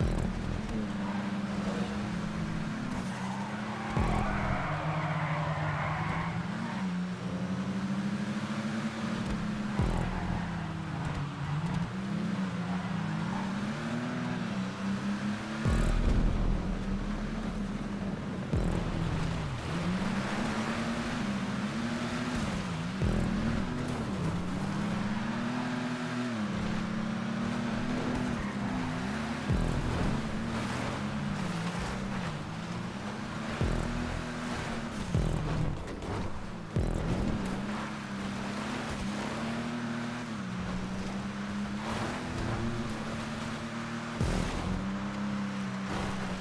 Wow.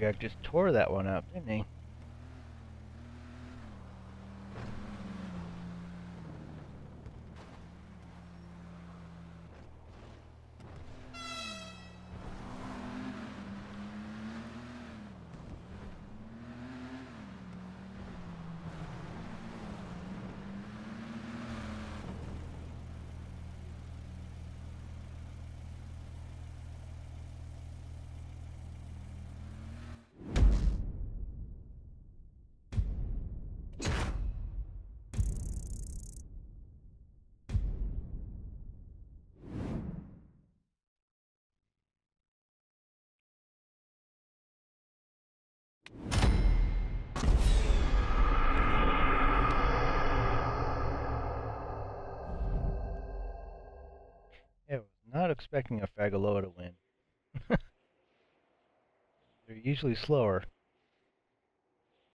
Jack just tore that one up, didn't he? Not expecting a Fagaloa to win. They're usually slower.